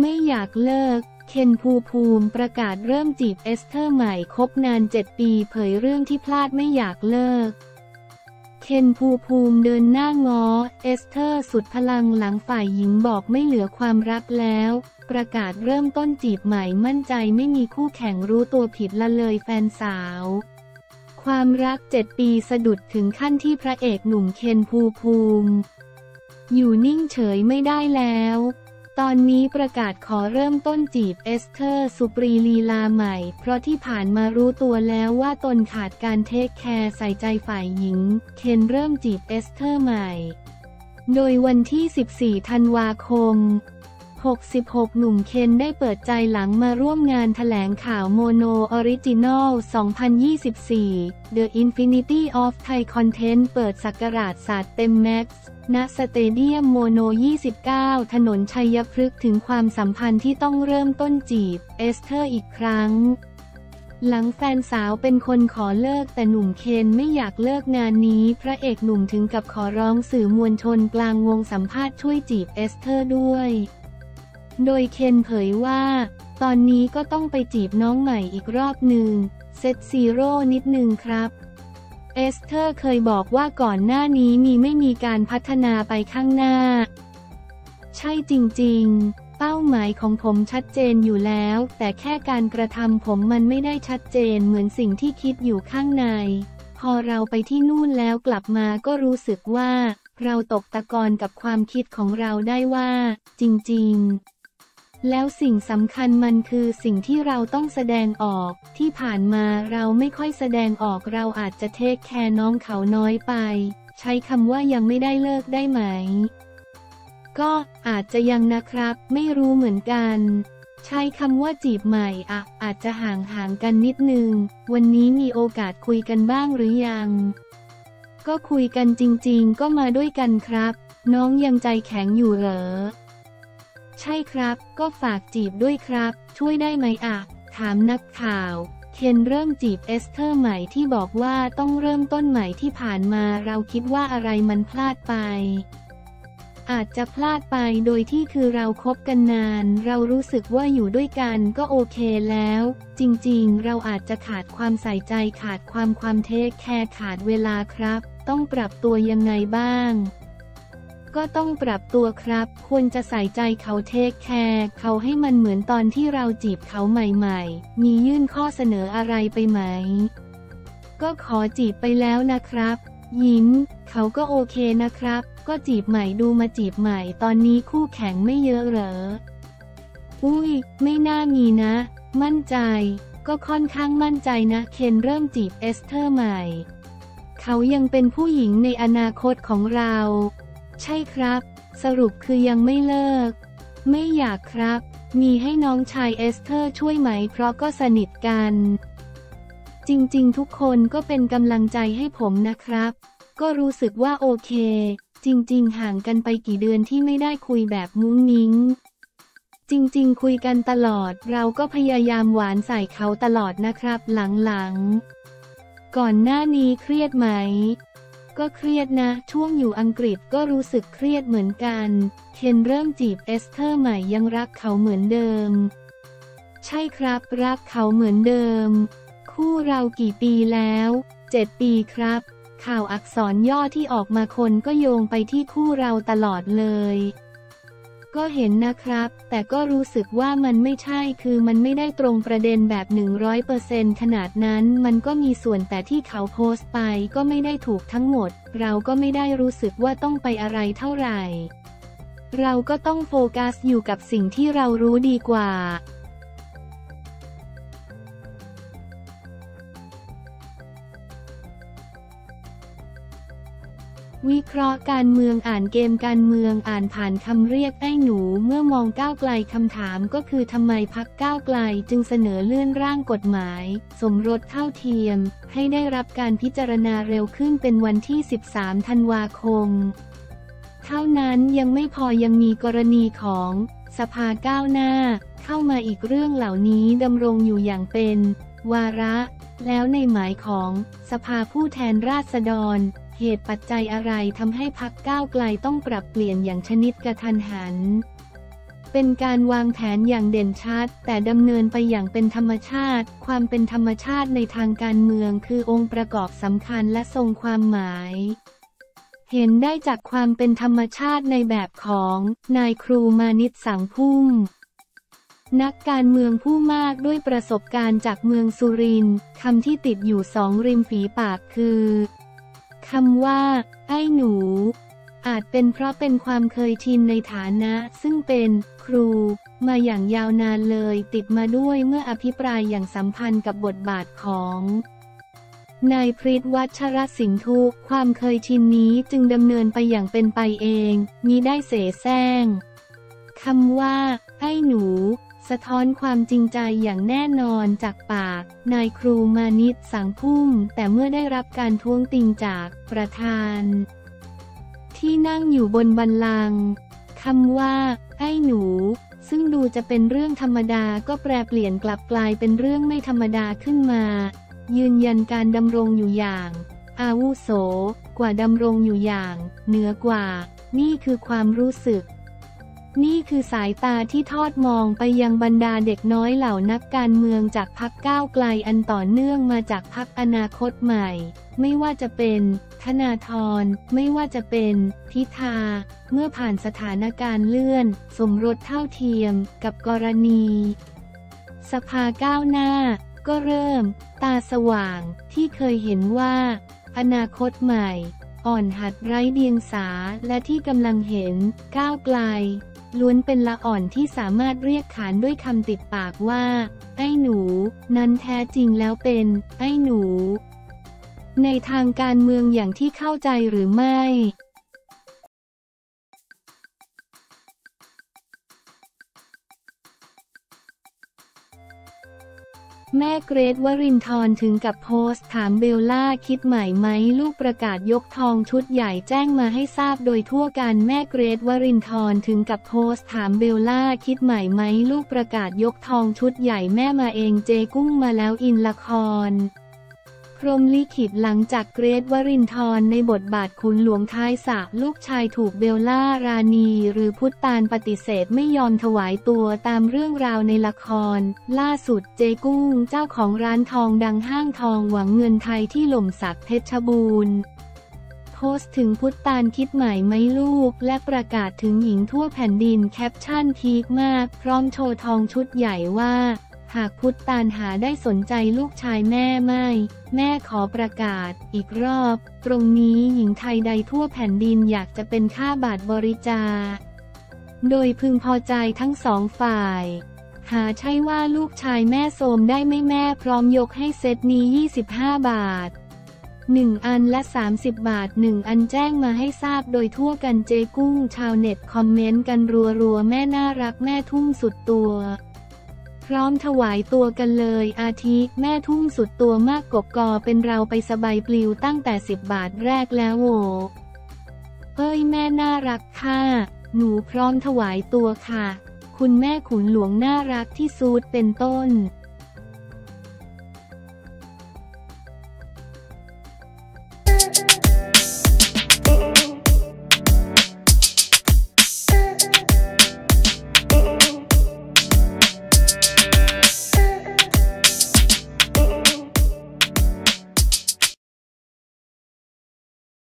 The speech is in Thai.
ไม่อยากเลิก เคนภูภูมิประกาศเริ่มจีบเอสเธอร์ใหม่คบนาน 7 ปีเผยเรื่องที่พลาดไม่อยากเลิก เคนภูภูมิเดินหน้างอ เอสเธอร์สุดพลังหลังฝ่ายหญิงบอกไม่เหลือความรักแล้ว ประกาศเริ่มต้นจีบใหม่มั่นใจไม่มีคู่แข่งรู้ตัวผิดละเลยแฟนสาว ความรัก7ปีสะดุดถึงขั้นที่พระเอกหนุ่มเคนภูภูมิ อยู่นิ่งเฉยไม่ได้แล้ว ตอนนี้ประกาศขอเริ่มต้นจีบเอสเธอร์ สุปรีลีลาใหม่ เพราะที่ผ่านมารู้ตัวแล้วว่าตนขาดการ take care ใส่ใจฝ่ายหญิง เคนเริ่มจีบเอสเธอร์ใหม่ โดยวันที่ 14 ธันวาคม 66 หนุ่มเคนได้เปิดใจหลังมาร่วมงานแถลงข่าว Mono Original 2024 The Infinity of Thai Content เปิดศักราชสาดเต็ม maxณสเตเดียมโมโน 29 ถนนชัยพฤกษ์ถึงความสัมพันธ์ที่ต้องเริ่มต้นจีบ เอสเธอร์อีกครั้งหลังแฟนสาวเป็นคนขอเลิกแต่หนุ่มเคนไม่อยากเลิกงานนี้ พระเอกหนุ่มถึงกับขอร้องสื่อมวลชนกลางวงสัมภาษณ์ช่วยจีบเอสเธอร์ด้วย โดยเคนเผยว่า ตอนนี้ก็ต้องไปจีบน้องใหม่อีกรอบหนึ่ง set zero นิดนึงครับ เอสเธอร์เคยบอกว่าก่อนหน้านี้มีไม่มีการพัฒนาไปข้างหน้า ใช่จริงๆ เป้าหมายของผมชัดเจนอยู่แล้ว แต่แค่การกระทำผมมันไม่ได้ชัดเจนเหมือนสิ่งที่คิดอยู่ข้างใน พอเราไปที่นู่นแล้วกลับมาก็รู้สึกว่า เราตกตะกอนกับความคิดของเราได้ว่า จริง ๆ แล้วสิ่งสำคัญมันคือสิ่งที่เราต้องแสดงออก ที่ผ่านมาเราไม่ค่อยแสดงออกเราอาจจะเทคแคร์น้องเขาน้อยไป ใช้คำว่ายังไม่ได้เลิกได้ไหม ก็อาจจะยังนะครับ ไม่รู้เหมือนกัน ใช้คำว่าจีบใหม่อะอาจจะห่างห่างๆกันนิดนึง วันนี้มีโอกาสคุยกันบ้างหรือยัง ก็คุยกันจริง ๆ ก็มาด้วยกันครับ น้องยังใจแข็งอยู่เหรอ ใช่ครับ ก็ฝากจีบด้วยครับ ช่วยได้ไหมอะถามนักข่าว เคนเริ่มจีบเอสเธอร์ใหม่ที่บอกว่าต้องเริ่มต้นใหม่ที่ผ่านมาเราคิดว่าอะไรมันพลาดไป อาจจะพลาดไปโดยที่คือเราครบกันนาน เรารู้สึกว่าอยู่ด้วยกันก็โอเคแล้ว จริงๆ เราอาจจะขาดความใส่ใจขาดความความเทคแคร์ขาดเวลาครับ ต้องปรับตัวยังไงบ้าง ก็ต้องปรับตัวครับ ควรจะใส่ใจเขาเทคแคร์เขาให้มันเหมือนตอนที่เราจีบเขาใหม่ๆ มียื่นข้อเสนออะไรไปไหม ก็ขอจีบไปแล้วนะครับ ยิ้ม เขาก็โอเคนะครับ ก็จีบใหม่ดูมาจีบใหม่ ตอนนี้คู่แข่งไม่เยอะเหรอ อุ้ย ไม่น่ามีนะ มั่นใจ ก็ค่อนข้างมั่นใจนะ เคนเริ่มจีบเอสเธอร์ใหม่ เขายังเป็นผู้หญิงในอนาคตของเรา ใช่ครับ สรุปคือยังไม่เลิก ไม่อยากครับ มีให้น้องชายเอสเธอร์ช่วยไหม เพราะก็สนิทกัน จริงๆ ทุกคนก็เป็นกำลังใจให้ผมนะครับ ก็รู้สึกว่าโอเค จริงๆ ห่างกันไปกี่เดือนที่ไม่ได้คุยแบบมุ้งนิ้ง จริงๆ คุยกันตลอด เราก็พยายามหวานใส่เขาตลอดนะครับ หลังๆ ก่อนหน้านี้เครียดไหม ก็เครียดนะ ช่วงอยู่อังกฤษก็รู้สึกเครียดเหมือนกัน เคนเริ่มจีบเอสเธอร์ใหม่ยังรักเขาเหมือนเดิม ใช่ครับรักเขาเหมือนเดิม คู่เรากี่ปีแล้วเจ็ดปีครับ ข่าวอักษรย่อที่ออกมาคนก็โยงไปที่คู่เราตลอดเลย ก็เห็นนะครับ แต่ก็รู้สึกว่ามันไม่ใช่คือมันไม่ได้ตรงประเด็นแบบ 100%ขนาดนั้น มันก็มีส่วนแต่ที่เขาโพสต์ไปก็ไม่ได้ถูกทั้งหมด เราก็ไม่ได้รู้สึกว่าต้องไปอะไรเท่าไหร่ เราก็ต้องโฟกัสอยู่กับสิ่งที่เรารู้ดีกว่า วิเคราะห์การเมืองอ่านเกมการเมืองอ่านผ่านคำเรียกไอ้หนูเมื่อมองก้าวไกลคำถามก็คือทำไมพักก้าวไกลจึงเสนอเลื่อนร่างกฎหมาย สมรสเท่าเทียม ให้ได้รับการพิจารณาเร็วขึ้นเป็นวันที่ 13 ธันวาคม เท่านั้นยังไม่พอยังมีกรณีของสภาก้าวหน้า เข้ามาอีกเรื่องเหล่านี้ดำรงอยู่อย่างเป็น วาระ แล้วในหมายของสภาผู้แทนราษฎร เหตุปัจจัยอะไรทำให้พักก้าวไกลต้องปรับเปลี่ยนอย่างชนิดกระทันหัน เป็นการวางแผนอย่างเด่นชัด แต่ดำเนินไปอย่างเป็นธรรมชาติ ความเป็นธรรมชาติในทางการเมืองคือองค์ประกอบสำคัญและทรงความหมายเห็นได้จากความเป็นธรรมชาติในแบบของนายครูมานิตสังพุ่ม นักการเมืองผู้มากด้วยประสบการณ์จากเมืองสุรินทร์คำที่ติดอยู่สองริมฝีปากคือ คำว่า ไอ้หนู อาจเป็นเพราะเป็นความเคยชินในฐานะ ซึ่งเป็นครู มาอย่างยาวนานเลยติดมาด้วยเมื่ออภิปรายอย่างสัมพันธ์กับบทบาทของนายพริตวัชรสินทุความเคยชินนี้จึงดำเนินไปอย่างเป็นไปเองมิได้เสแสร้งคำว่า ไอ้หนู สะท้อนความจริงใจอย่างแน่นอนจากปาก นายครูมานิตสังพุ่ม แต่เมื่อได้รับการท้วงติงจากประธาน ที่นั่งอยู่บนบันลังคำว่า ไอ้หนู ซึ่งดูจะเป็นเรื่องธรรมดาก็แปรเปลี่ยนกลับกลายเป็นเรื่องไม่ธรรมดาขึ้นมา ยืนยันการดำรงอยู่อย่าง อาวุโส กว่าดำรงอยู่อย่าง เหนือกว่า นี่คือความรู้สึก นี่คือสายตาที่ทอดมองไปยังบรรดาเด็กน้อยเหล่านักการเมืองจากพักก้าวไกลอันต่อเนื่องมาจากพักอนาคตใหม่ ไม่ว่าจะเป็น ธนาธรไม่ว่าจะเป็น พิธา เมื่อผ่านสถานการณ์เลื่อน สมรสเท่าเทียมกับกรณี สภาก้าวหน้า ก็เริ่ม ตาสว่างที่เคยเห็นว่า อนาคตใหม่ อ่อนหัดไร้เดียงสาและที่กำลังเห็นก้าวไกล ล้วนเป็นละอ่อนที่สามารถเรียกขานด้วยคำติดปากว่า ไอ้หนู นั้นแท้จริงแล้วเป็น ไอ้หนู ในทางการเมืองอย่างที่เข้าใจหรือไม่ แม่เกรทวรินทร์ถึงกับโพสต์ถามเบลล่าคิดใหม่ไหมลูกประกาศยกทองชุดใหญ่แจ้งมาให้ทราบโดยทั่วกันแม่เกรทวรินทร์ถึงกับโพสต์ถามเบลล่าคิดใหม่ไหมลูกประกาศยกทองชุดใหญ่แม่มาเองเจกุ้งมาแล้วอินละคร รมลิขิตหลังจากเกรทวรินทร์ในบทบาทขุนหลวงท้ายสระลูกชายถูกเบลล่ารานีหรือพุทตานปฏิเสธไม่ยอมถวายตัวตามเรื่องราวในละคร ล่าสุดเจกุ้งเจ้าของร้านทองดังห้างทองหวังเงินไทยที่หล่มสักเพชรบูรณ์โพสต์ถึงพุทตานคิดใหม่ไหมลูก และประกาศถึงหญิงทั่วแผ่นดินแคปชั่นพีคมาก พร้อมโชว์ทองชุดใหญ่ว่า หากพุทตานหาได้สนใจลูกชายแม่ไม่ แม่ขอประกาศ อีกรอบ ตรงนี้หญิงไทยใดทั่วแผ่นดินอยากจะเป็นค่าบาทบริจาคโดยพึงพอใจทั้งสองฝ่าย หาใช่ว่าลูกชายแม่โสมได้ไม่แม่พร้อมยกให้เซตนี้ 25 บาท 1 อันและ 30 บาท 1 อันแจ้งมาให้ทราบโดยทั่วกันเจกุ้งชาวเน็ตคอมเมนต์กันรัวๆแม่น่ารักแม่ทุ่มสุดตัว พร้อมถวายตัวกันเลย อาทิแม่ทุ่มสุดตัวมากกบกอเป็นเราไปสบายปลิวตั้งแต่10บาทแรกแล้วโวเอ้ยแม่น่ารักค่ะ หนูพร้อมถวายตัวค่ะ คุณแม่ขุนหลวงน่ารักที่ซูดเป็นต้น